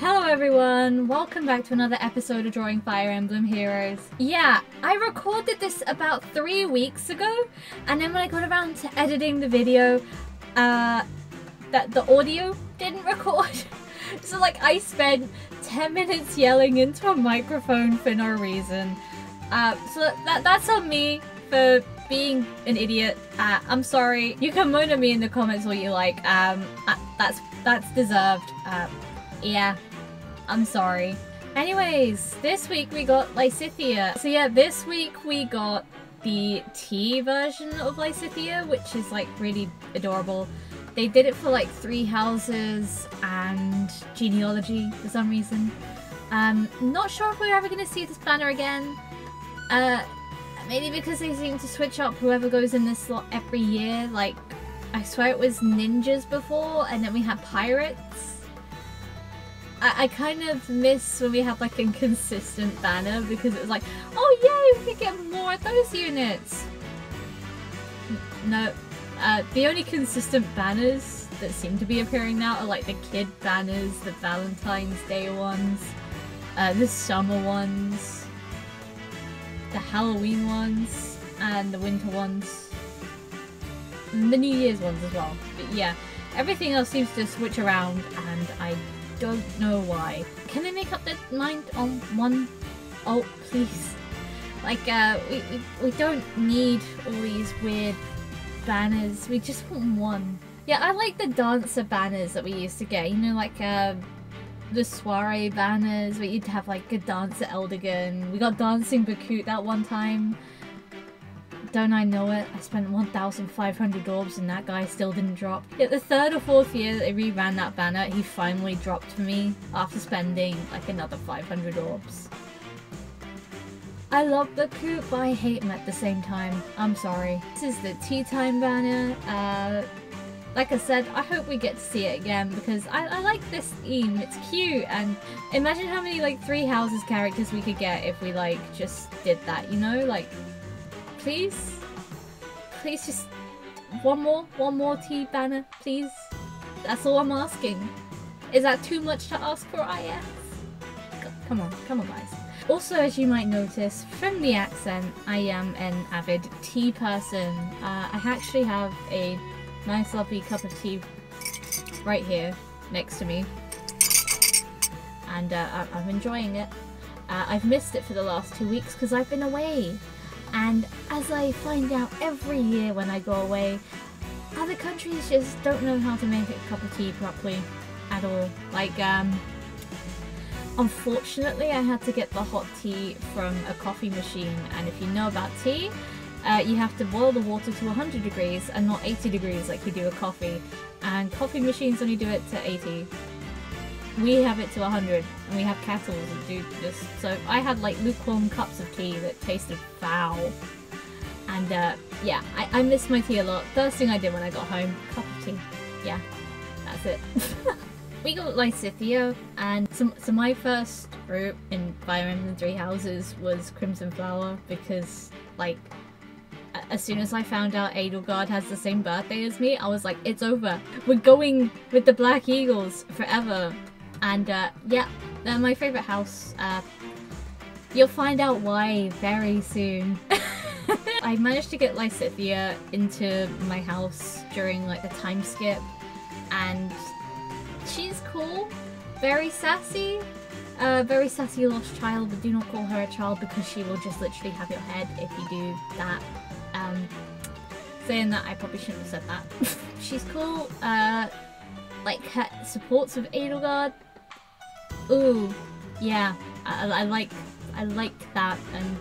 Hello everyone, welcome back to another episode of Drawing Fire Emblem Heroes. Yeah, I recorded this about three weeks ago, and then when I got around to editing the video, uh, that the audio didn't record. so like I spent 10 minutes yelling into a microphone for no reason. Uh, so that that's on me for being an idiot. Uh, I'm sorry. You can moan at me in the comments all you like. Um, uh, that's that's deserved. Uh, yeah, I'm sorry. Anyways, this week we got Lysithea. So yeah, this week we got the tea version of Lysithea, which is like really adorable. They did it for like Three Houses and Genealogy for some reason. Um, not sure if we're ever going to see this banner again. Uh, maybe because they seem to switch up whoever goes in this slot every year. Like, I swear it was ninjas before, and then we had pirates. I, I kind of miss when we had like a consistent banner because it was like, oh yay, we could get more of those units. No, uh, the only consistent banners that seem to be appearing now are like the kid banners, the Valentine's Day ones, uh, the summer ones, the Halloween ones, and the winter ones. And the New Year's ones as well. But yeah, everything else seems to switch around and I don't know why. Can they make up their mind on one? Oh, please. Like, uh, we, we, we don't need all these weird banners. We just want one. Yeah, I like the dancer banners that we used to get. You know, like, uh, the soiree banners where you'd have, like, a dancer Eldigan. We got Dancing Bakut that one time. Don't I know it? I spent 1,500 orbs and that guy still didn't drop. Yet the third or fourth year that they reran that banner, he finally dropped for me after spending like another 500 orbs. I love Bakut, but I hate him at the same time. I'm sorry. This is the tea time banner. Uh, like I said, I hope we get to see it again because I, I like this theme. It's cute and imagine how many like three houses characters we could get if we like just did that, you know? Like please? Please just one more, one more tea banner, please? That's all I'm asking. Is that too much to ask for IS? Come on, come on guys. Also, as you might notice from the accent, I am an avid tea person. Uh, I actually have a nice lovely cup of tea right here next to me. And uh, I'm enjoying it. Uh, I've missed it for the last two weeks because I've been away. And as I find out every year when I go away, other countries just don't know how to make a cup of tea properly at all. Like, um, unfortunately, I had to get the hot tea from a coffee machine. And if you know about tea, uh, you have to boil the water to 100 degrees and not 80 degrees like you do a coffee. And coffee machines only do it to 80 we have it to 100 and we have kettles that do just so I had like lukewarm cups of tea that tasted foul and uh, yeah I, I miss my tea a lot first thing I did when I got home cup of tea yeah that's it we got Lysithea and so, so my first group in Fire Emblem Three Houses was Crimson Flower because like as soon as I found out Edelgard has the same birthday as me, I was like, it's over. We're going with the Black Eagles forever. And uh, yeah, they're my favourite house. Uh, you'll find out why very soon. I managed to get Lysithea into my house during like the time skip and she's cool, very sassy, uh, very sassy lost child, but do not call her a child because she will just literally have your head if you do that. Um, saying that, I probably shouldn't have said that. she's cool, uh, like her supports of Edelgard, Ooh, yeah, I, I like I like that, and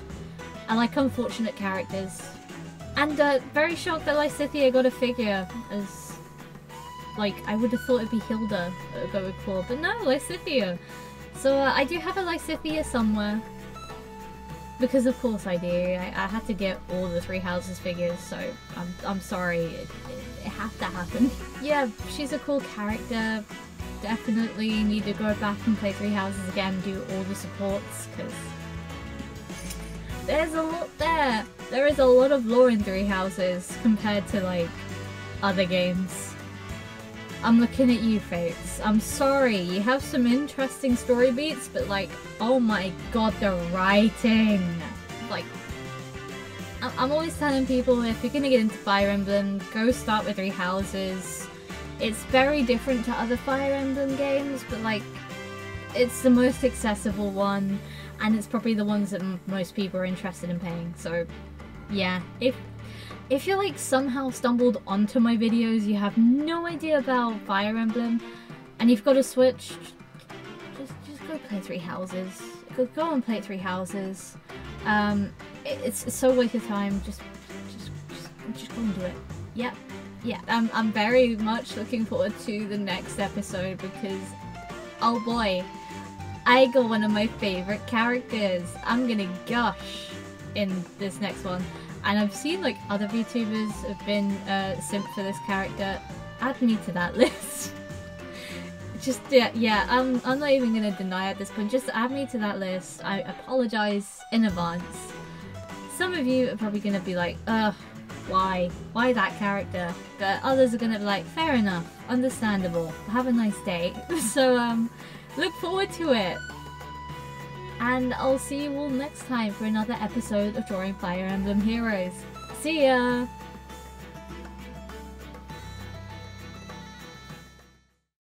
I like unfortunate characters. And uh, very shocked that Lysithea got a figure, as like I would have thought it'd be Hilda that would go with Claude, but no, Lysithea. So uh, I do have a Lysithea somewhere. Because of course I do. I, I had to get all the Three Houses figures, so I'm, I'm sorry. It, it, it to happen. yeah, she's a cool character definitely need to go back and play Three Houses again do all the supports, because there's a lot there. There is a lot of lore in Three Houses compared to, like, other games. I'm looking at you, Fates. I'm sorry, you have some interesting story beats, but like, oh my god, the writing! Like, I'm always telling people if you're gonna get into Fire Emblem, go start with Three Houses. It's very different to other Fire Emblem games, but like, it's the most accessible one, and it's probably the ones that most people are interested in playing. So, yeah, if if you're like somehow stumbled onto my videos, you have no idea about Fire Emblem, and you've got a Switch, just just go play Three Houses. Go go and play Three Houses. Um, it, it's, it's so worth your time. Just just just just go and do it. Yep. Yeah, I'm, I'm very much looking forward to the next episode because, oh boy, I got one of my favorite characters. I'm gonna gush in this next one. And I've seen like other VTubers have been uh, simp for this character. Add me to that list. just yeah, yeah. I'm I'm not even gonna deny at this point. Just add me to that list. I apologize in advance. Some of you are probably gonna be like, ugh, why? Why that character? But others are gonna be like, fair enough, understandable. Have a nice day. so um, look forward to it. And I'll see you all next time for another episode of Drawing Fire Emblem Heroes. See ya!